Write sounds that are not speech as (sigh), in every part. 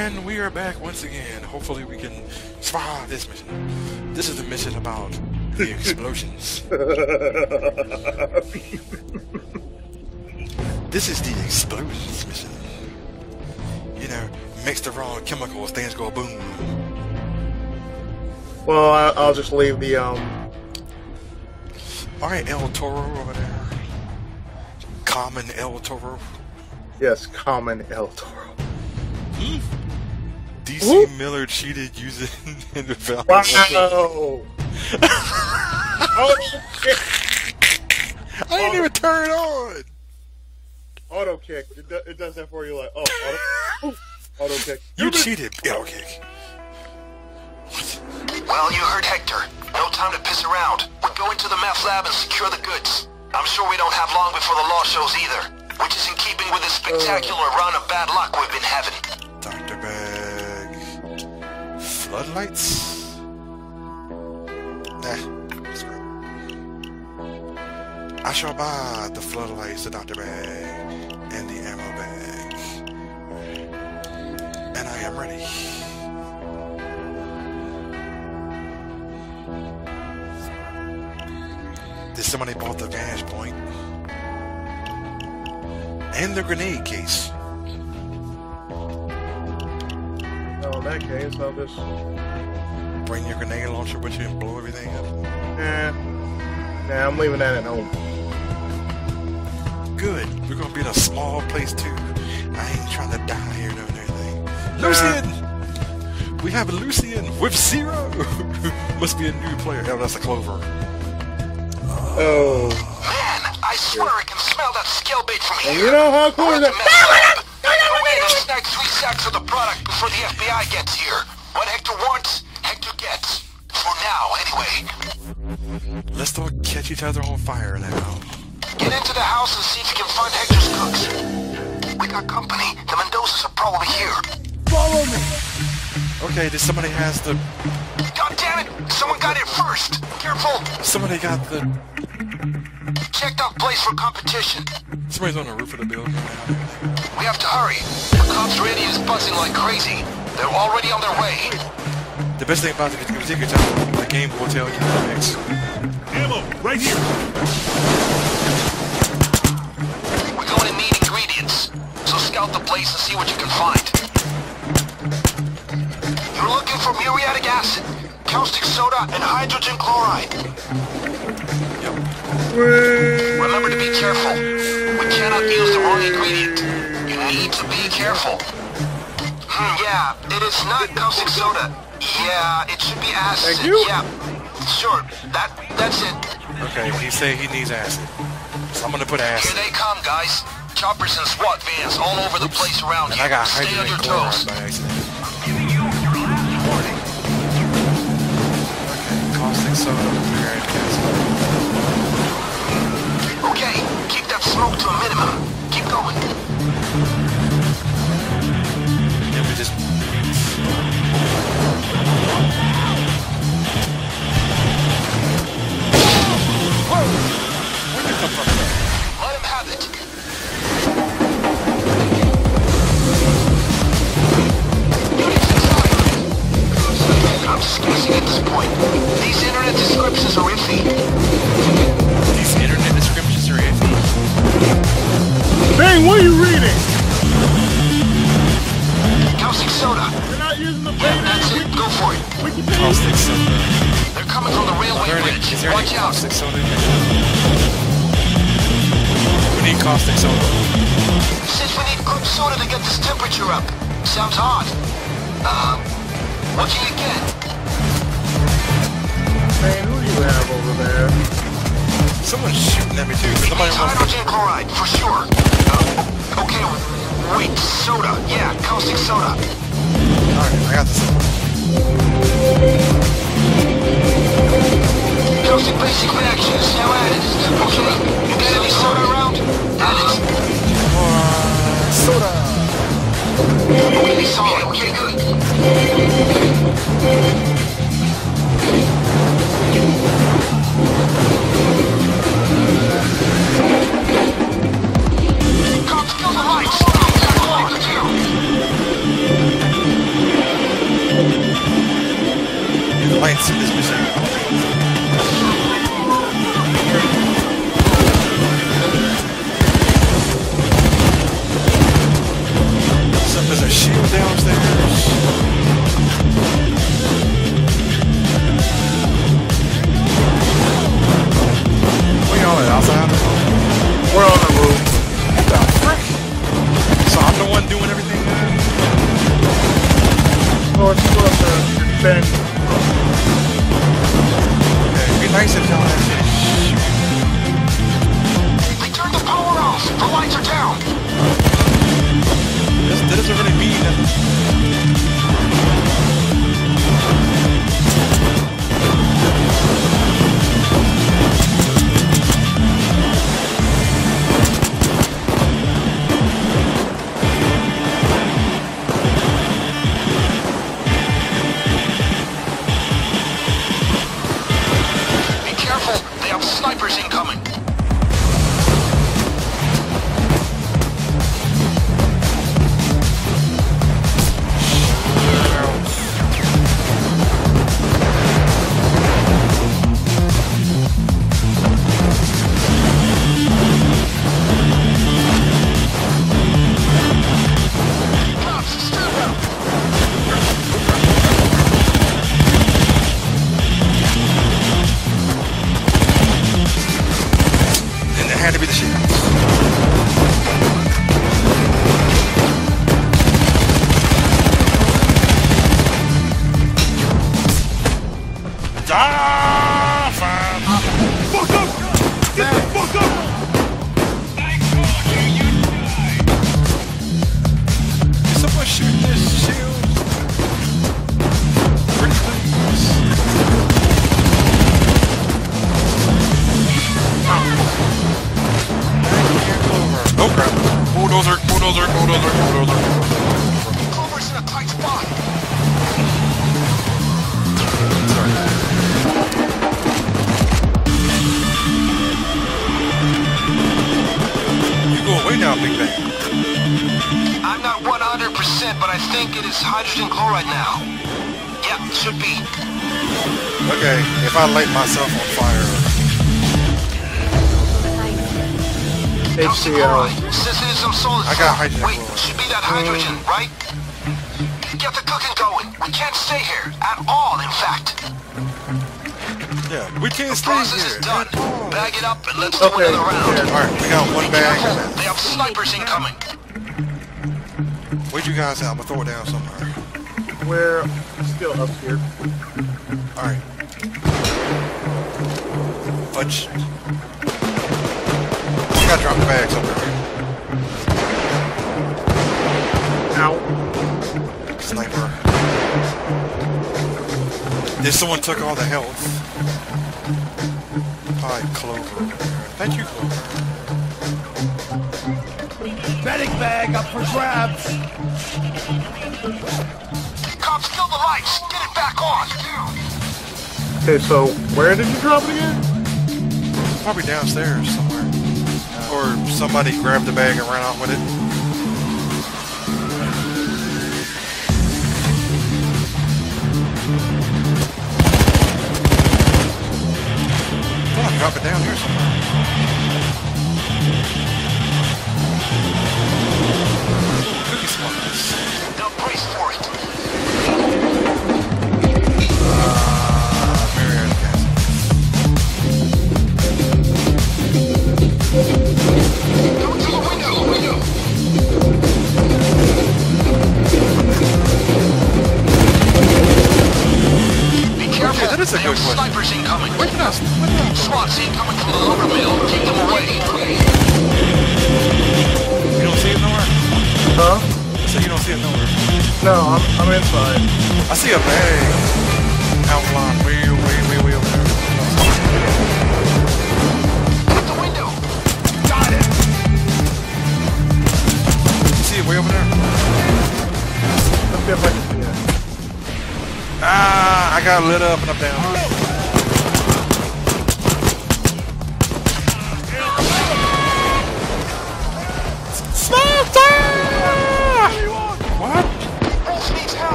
And we are back once again. Hopefully we can survive this mission. This is the mission about the (laughs) explosions. (laughs) this is the explosions mission. You know, mix the wrong chemicals, things go boom. Well, I, I'll just leave the um. Alright, El Toro over there. Common El Toro. Yes, common El Toro. DC Whoop. Miller cheated using (laughs) the valve. Wow! oh shit! (laughs) I didn't even turn it on. Auto kick. It, do, it does that for you, like oh, auto, (laughs) auto kick. You cheated, Auto kick. Well, you heard Hector. No time to piss around. We're going to the meth lab and secure the goods. I'm sure we don't have long before the law shows either, which is in keeping with the uh. spectacular run of bad luck we've been having. Floodlights? Nah. screw it. I shall buy the floodlights, the Dr. Bag, and the ammo bag. And I am ready. Did somebody bought the vantage point? And the grenade case. That case, I'll just. Bring your grenade launcher with you and blow everything up. Eh. Nah, I'm leaving that at home. Good. We're gonna be in a small place too. I ain't trying to die here doing anything. Lucian! We have a Lucian with zero! (laughs) Must be a new player. Oh, that's a clover. Oh. Man, I swear I can smell that scale bait from And here. you know how cool We're is that? meth lab. Go in and snag three sacks of the product before the FBI gets here. What Hector wants, Hector gets. For now, anyway. Let's not catch each other on fire now. Get into the house and see if you can find Hector's cooks. We got company. The Mendozas are probably here. Follow me! Okay, did somebody has the... God damn it! Someone got here first. Careful. Somebody got the... Checked out place for competition. Somebody's on the roof of the building. We have to hurry. The cops' radio is buzzing like crazy. They're already on their way. The best thing about it is you can take your time. The game will tell you the next. Ammo, right here. We're going to need ingredients. So scout the place and see what you can find. You're looking for muriatic acid, caustic soda, and hydrogen chloride. Yep. Remember to be careful. We cannot use the wrong ingredient. You need to be careful. Hmm, yeah, it is not caustic soda. Yeah, it should be acid. Thank you. Yeah, sure. That that's it. Okay, he say he needs acid. So I'm gonna put acid. Here they come, guys. Choppers and SWAT vans all over the place around And here. I got Stay on your toes. by accident. Okay, caustic soda, smoke to a minimum. Keep going. Yeah, we just Whoa! Where'd you come from? Let him have it. I'm just guessing at this point. These internet descriptions are iffy. Caustic soda. Since we need good soda to get this temperature up. Sounds odd. Um, what can you get? Man, who do you have over there? Someone's shooting at me too. Somebody It's wants hydrogen chloride, for sure. Uh, okay, wait, soda. Yeah, caustic soda. Alright, I got this. Caustic basic reaction is now added. Okay, you got soda around? Uh. Okay, good. Ah, fine. Fuck up! Get the fuck up! Is someone shooting this shield? Please. Oh crap. Bulldozer, bulldozer, bulldozer, bulldozer. Now, Big Bang. I'm not 100%, but I think it is hydrogen chloride now. Yeah, should be. Okay, if I light myself on fire. HCl. it is some solid I got hydrogen Wait, chloride. should be that hydrogen, mm. right? Get the cooking going. We can't stay here. At all, in fact. Yeah, we can't The stay process here. is done. Bag it up and let's do Okay, another round. yeah. Alright, we got one bag. They have snipers incoming. Where'd you guys at? I'm gonna throw it down somewhere. We're still up here. Alright. Fudge. You gotta drop the bag somewhere. Ow. Sniper. Did someone took all the health? Hi, Clover. Thank you, Clover. Medic bag up for grabs! Cops, kill the lights. Get it back on. Okay, so where did you drop it again? Probably downstairs somewhere. Or somebody grabbed the bag and ran off with it. Dropped it down here somewhere. Cookie slice. That is a good question. snipers incoming. Where can I, where can I SWAT's incoming from the lumber mill. Keep them away. You don't see it nowhere? Huh? So you don't see it nowhere. No, I'm, I'm inside. I see a bag outline way, way, way, way over there. Hit the window. Got it! You see it way over there? Let's see if I got lit up and I'm down.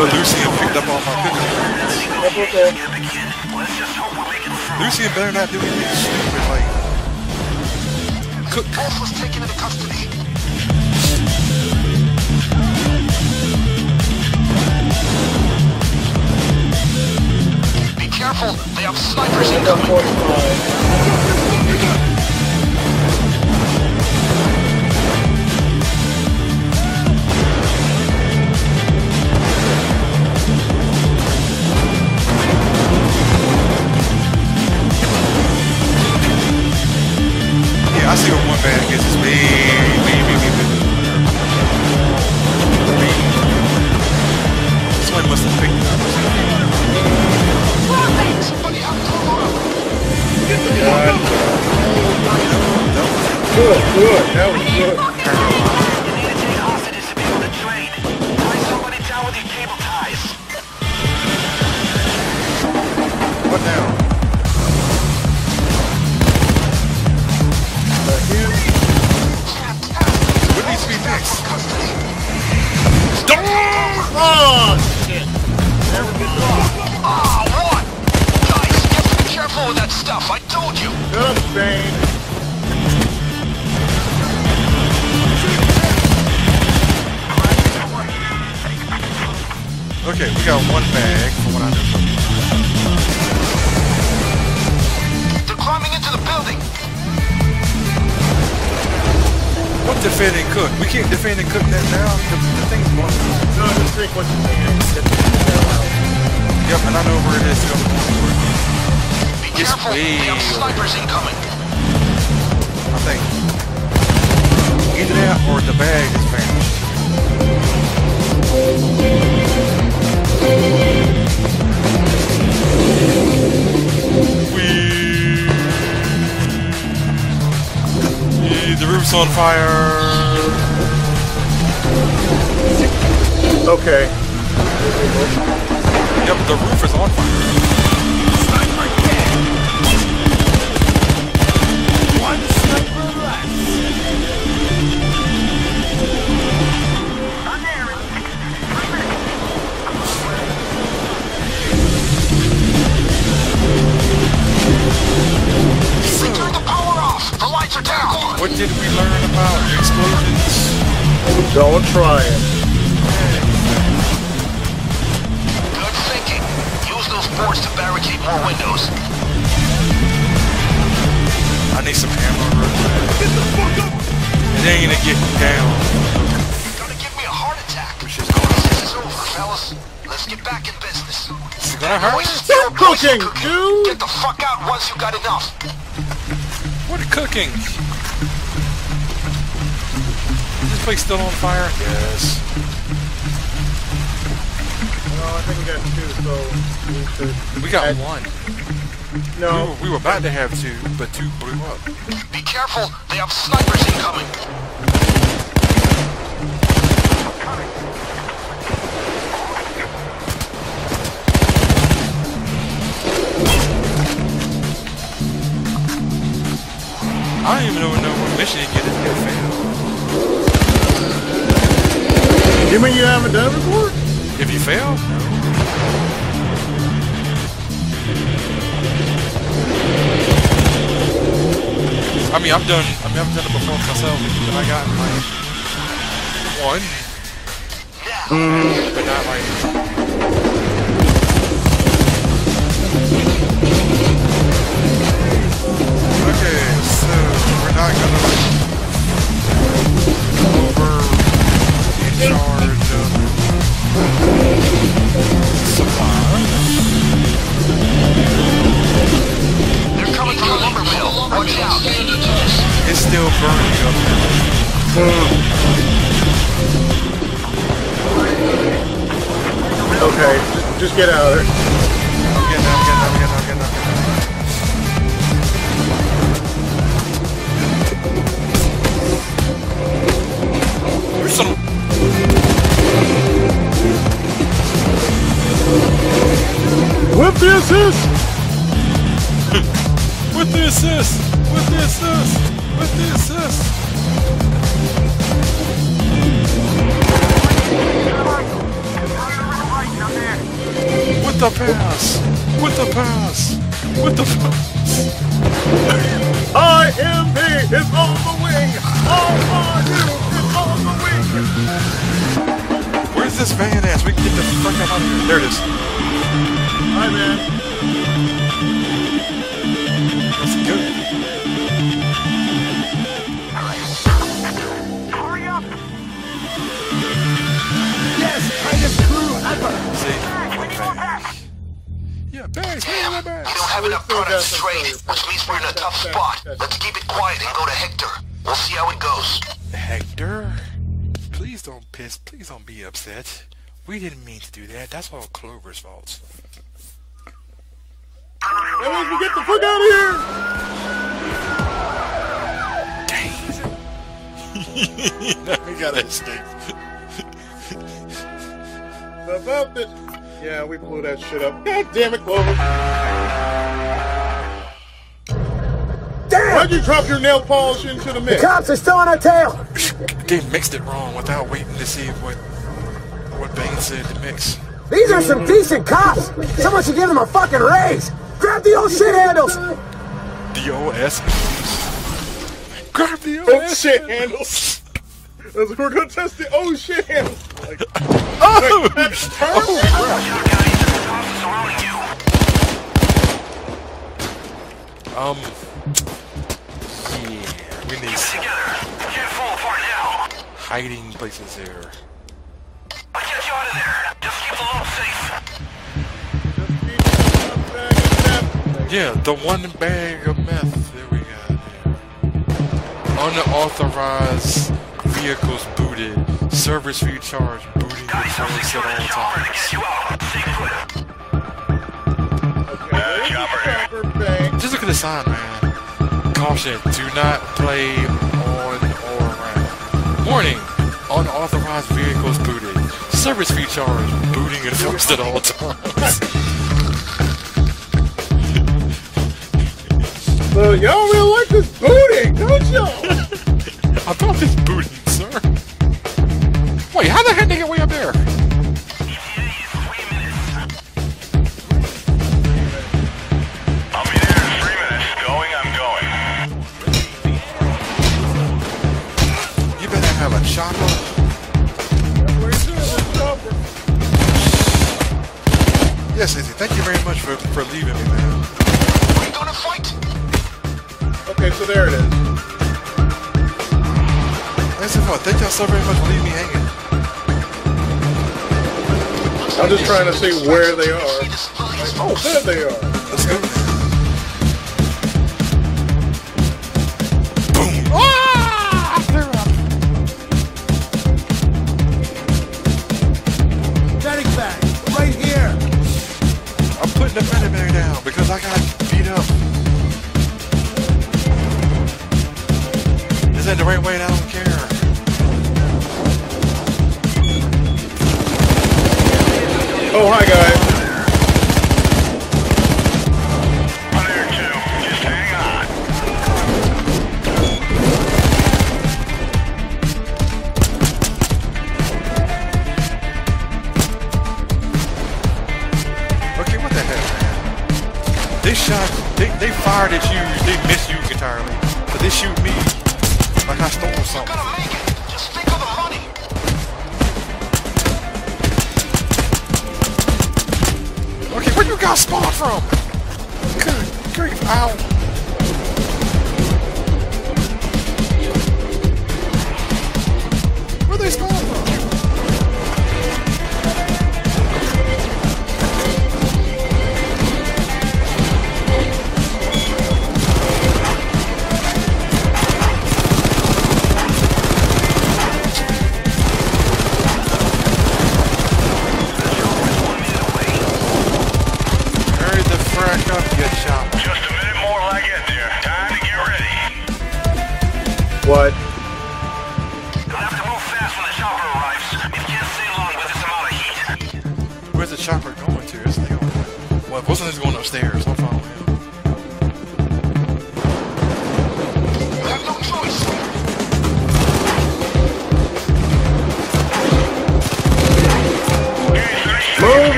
But Lucian picked up all my. Lucian better not do anything stupid like cook. Was taken into custody. Be careful, they have snipers. You defend and cook? We can't defend and cook that now. The, the thing's going. No, just think what you're saying. Get the hell out. Yep, and I know where it is. Go. Be It's careful, way they have snipers incoming. I think either that or the bag is vanished. Whee! The roof's on fire. Okay. Yep, the roof is on fire. Don't try it. Good thinking. Use those boards to barricade more windows. I need some ammo real quick. Get the fuck up. It ain't gonna get down. You Gonna give me a heart attack. This is over, fellas. Let's get back in business. It's gonna hurt. Voices Stop to cooking, cooking. dude. Get the fuck out once you got enough. What cooking? Is still on fire? Yes. No, I think we got two, so we should. We got add- one. We No. were, we were about to have two, but two blew up. Be careful. They have snipers incoming. I don't even know, know what mission you get if you mean you haven't done it before? If you fail? I mean, I've done, I mean, I've done it before myself, and I got like one, mm-hmm. but not like. Okay, so we're not gonna charge of supply. They're coming from the lumber mill. Watch out. It's still burning up there. Okay, just, just get out of there. I'm getting out, I'm getting out, assist! (laughs) With the assist! With the assist! With the assist! With the pass! With the pass! With the pass! (laughs) IMP is on the wing! All my heroes is on the wing! Where's this van at? We can get the fuck out of here. There it is. Hi, man. Let's go. Hurry up! See? We need more back! Yeah. Where We don't have enough products to some trade, players. which means we're in a tough spot. Let's keep it quiet and go to Hector. We'll see how it goes. Hector, please don't piss. Please don't be upset. We didn't mean to do that. That's all Clover's fault. That means we get the fuck out of here! Dang. we gotta escape. About this. Yeah, we blew that shit up. God damn it, Clover. Damn! Why'd you drop your nail polish into the mix? Cops are still on our tail! They mixed it wrong without waiting to see what what Bain said to mix. These are some decent cops! Someone should give them a fucking raise! Grab the old shit handles! The OS. Grab the Oh shit handles. As We're gonna test the old shit handles. Like, Oh! that's oh perfect. crap. Your guys, the cops are surrounding you. Um. Yeah, we need Get together. Can't fall apart now. hiding places here. Yeah, the one bag of meth that we got. Unauthorized vehicles booted. Service fee charge booting the Guys, at all the chopper times. get you out. Stay put. Chopper bang. Just look at the sign, man. Caution, do not play on or around. Warning, unauthorized vehicles booted. Service fee charge, booting enforced at all times. (laughs) So y'all really like this booting, don't y'all? (laughs) I thought this booting, sir. Wait, how the heck did they get way up there? ETA is three minutes. I'll be there in three minutes. Going, I'm going. You better have a chopper. Where you doing this chopper? Yes, Izzy, thank you very much for, for leaving me, man. There it is. Listen, oh, thank y'all so very much for leaving me hanging. I'm just trying to see where they are. See the civilians. Oh, there they are.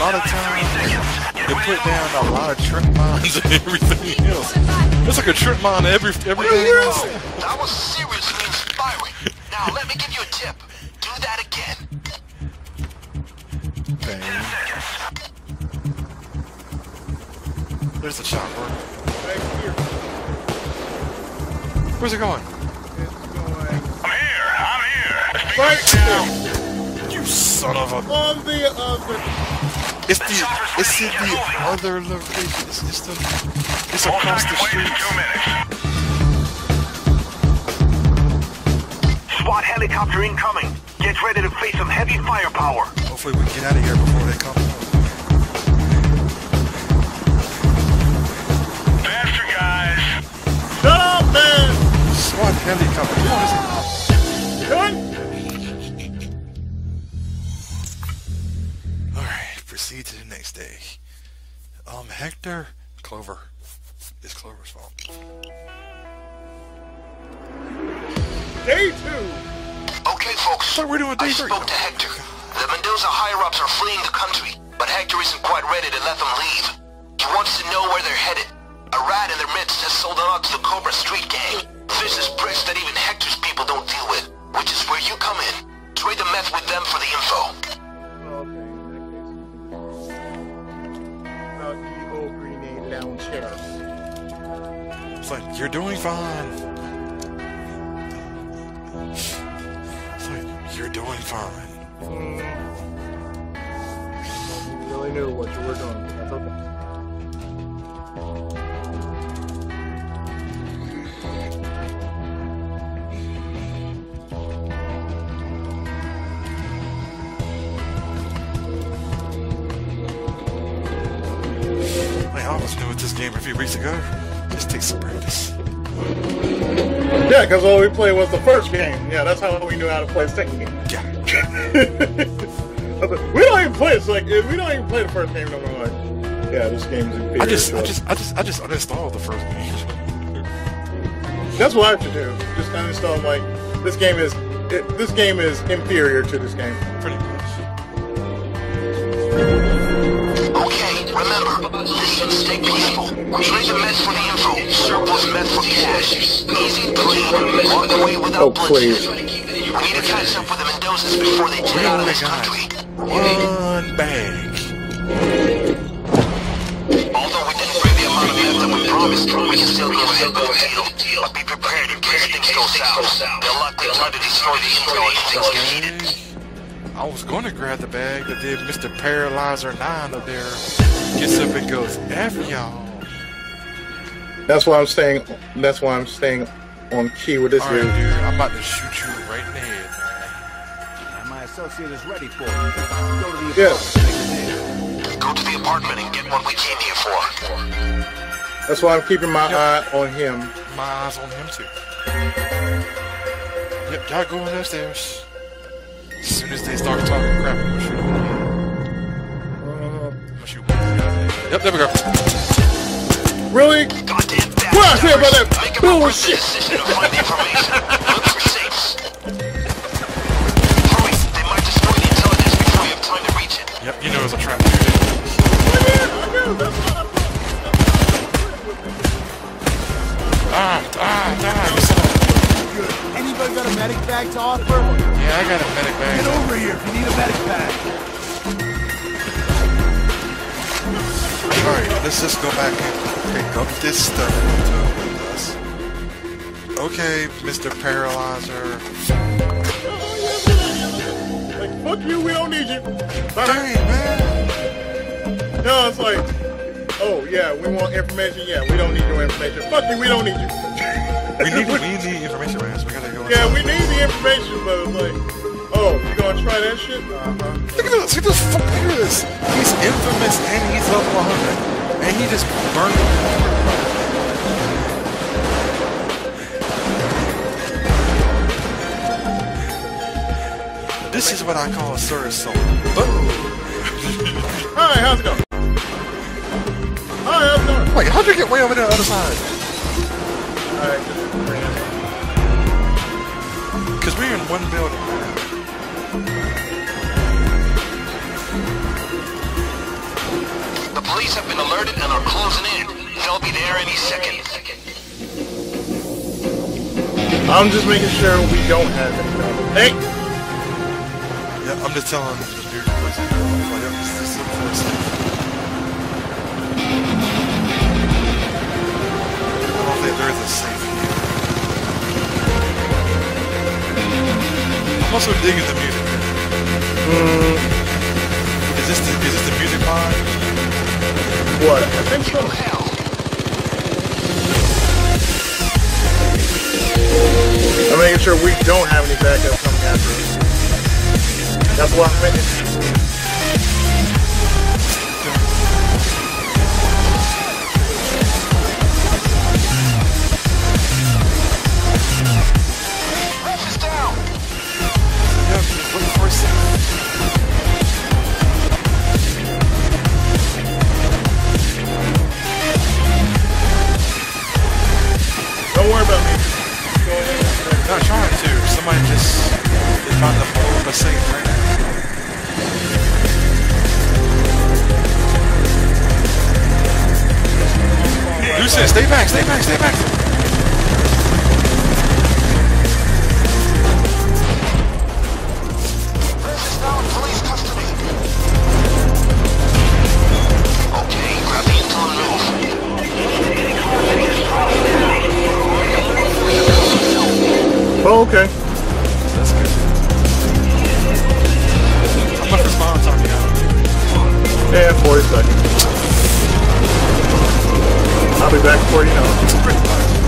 Lot of time, they put down a lot of trip mines and everything else. It's like a trip mine every everything else. That was seriously inspiring. Now let me give you a tip. Do that again. Bang. There's the chopper. Right here. Where's it going? It's going I'm here. I'm here. right now. You son of a! On the other. It's the it's in the other location. It's, it's the it's across the street. two. SWAT helicopter incoming. Get ready to face some heavy firepower. Hopefully we get out of here before they come. Faster, guys. Shut up, man! SWAT helicopter. Come proceed to the next day. Um, Hector, Clover. It's Clover's fault. Day two. Okay, folks. Thought we were doing day I three. spoke to Hector. The Mendoza higher-ups are fleeing the country, but Hector isn't quite ready to let them leave. He wants to know where they're headed. A rat in their midst has sold them out to the Cobra Street Gang. Vicious pricks that even Hector's people don't deal with, which is where you come in. Trade the meth with them for the info. Grenade lounge chair. It's like you're doing fine. It's like you're doing fine. Mm. You really knew what you were doing. That's okay. Almost knew this game a few weeks ago. Just take some practice. Yeah, because all we played was the first game. Yeah, that's how we knew how to play the second game. Yeah. (laughs) Like, we don't even play. It's like we don't even play the first game. No, we're like, yeah, this game's inferior. I just, I just, I just, I just uninstalled the first game. That's what I have to do. Just uninstall. Like this game is, it, this game is inferior to this game. Pretty much. Okay, and stay peaceful. Trade the meth for the info. Surplus meth for cash. Easy, clean. Walk away without Oh, bloodshed. please. We need to catch up with the Mendozas before they We jet out of this country. one bag. Although we didn't bring the amount of meth that we promised, we can still go ahead with the deal. But be prepared in case things go south. They'll likely try to destroy the info if things get heated. Okay. I was going to grab the bag, but then Mr. Paralyzer 9 up there gets up and goes, F y'all. That's why I'm staying. That's why I'm staying on key with this Alright, dude. dude, I'm about to shoot you right in the head, And my associate is ready for you. Go to the Yes. apartment. Make. Go to the apartment and get what we came here for. That's why I'm keeping my eye on him. My eyes on him, too. Yep, y'all going upstairs. As soon as they start talking crap, I'm gonna shoot them. I'm gonna shoot one. Yep, there we go. Really? Goddamn bad What I say about that Make a more bullshit? decision to find the information. Look for safes. Hurry, they might destroy the intelligence before you have to reach it. Yep, you know it's a trap. Ah, ah, ah, medic bag to offer? Yeah, I got a medic bag. Get over here if you need a medic bag. Alright, let's just go back and pick up this stuff with us. Okay, Mr. Paralyzer. Like fuck you. We don't need you. Dang, man. No, it's like, oh yeah, we want information. Yeah, we don't need your information. Fuck you. We don't need you. We need, we need the information, man. So we gotta go. Yeah, we need the information, but it's like, oh, you gonna try that shit? Uh-huh. Look at this. Look at this. Fuck, look at this. He's infamous and he's level 100. And he just burned. This is what I call a Sir song. Boom. Hi, how's it going? Hi, how's it going? Wait, how'd you get way over there on the other side? Alright, just ran. Because we're in one building. The police have been alerted and are closing in. They'll be there any second. I'm just making sure we don't have any problems. Hey! Yeah, I'm just telling the dude what's in there. This this is the first thing. I don't think there is a safe I'm also digging the music. Hmm. Is this the, is this the music mod? What? I think so. Hell. I'm making sure we don't have any backup coming after us. That's what I'm making. Back before you know it.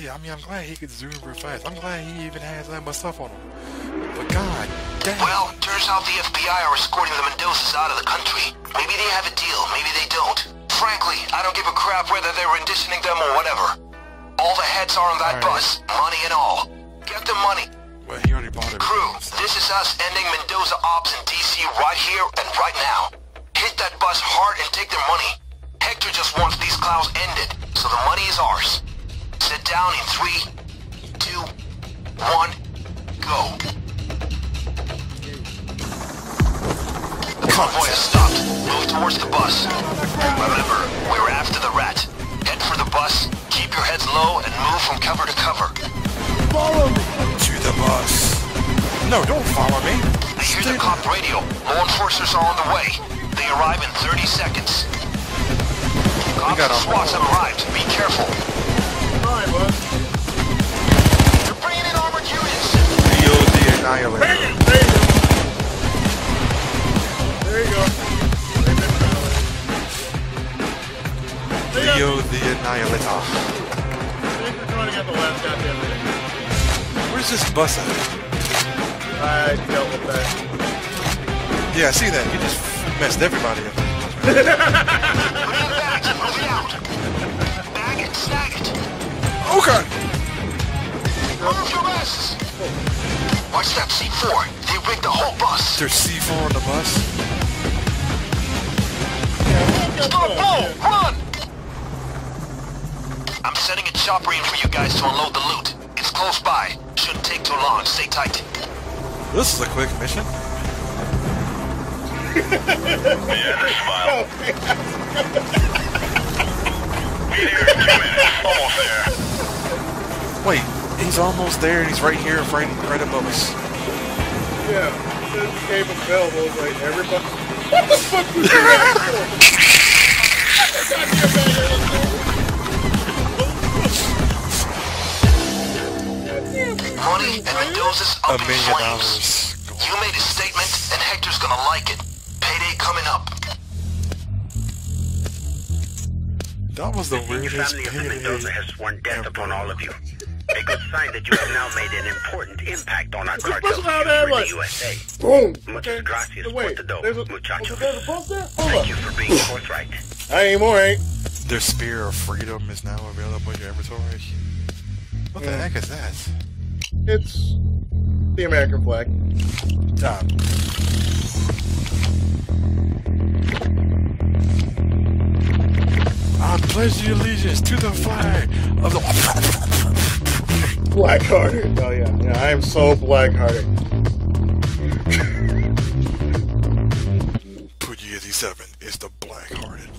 Yeah, I mean, I'm glad he could zoom real fast. I'm glad he even has that much stuff on him. But God damn. Well, turns out the FBI are escorting the Mendozas out of the country. Maybe they have a deal, maybe they don't. Frankly, I don't give a crap whether they're renditioning them or whatever. All the heads are on that Alright. bus, money and all. Get the money. well, he already bought it. Crew, this is us ending Mendoza ops in DC right here and right now. Hit that bus hard and take their money. Hector just wants these clouds ended, so the money is ours. Sit down in three, two, one, go. The convoy has stopped. Move towards the bus. Remember, we're after the rat. Head for the bus, keep your heads low, and move from cover to cover. Follow me! To the bus. No, don't follow me. I hear the cop radio. Law enforcers are on the way. They arrive in 30 seconds. Cops and SWATs have arrived. Be careful. The Annihilator. Bang it! There you go. There you go. They've been battling. They got- Rio the Annihilator. I think trying to get the last goddamn thing. Where's this bus at? I dealt with that. Yeah, I see that. You just messed everybody up. Put in bags and it out. Bag it, snag it. Okay. Move your vests. Oh. Watch that C4. They rigged the whole bus. There's C4 on the bus. It's gonna blow. Run. I'm sending a chopper in for you guys to unload the loot. It's close by. Shouldn't take too long. Stay tight. This is a quick mission. Yeah, this (laughs) file. Be there in two minutes. Almost there. Wait, he's almost there and he's right here, right, right above us. Yeah. It says came available. It's like everybody. What the fuck was that for? Goddamn bag of Money and Mendoza's A up in million flames. dollars. You made a statement, and Hector's gonna like it. Payday coming up. That was the The senior weirdest family of the payday Mendoza has sworn death ever. upon all of you. A good sign that you have now made an important impact on our cartel What's out future there, in the USA. Boom. Muchas gracias So por todo, there's a, muchachos. there's a bump there? Hold Thank up. you for being forthright. Not anymore, ain't. Eh? Their spear of freedom is now available in your inventory. What the Yeah. heck is that? It's the American flag. Tom. I pledge the allegiance to the flag of the. Black-hearted. Oh yeah, yeah. I am so black-hearted. Put 87 is the black-hearted.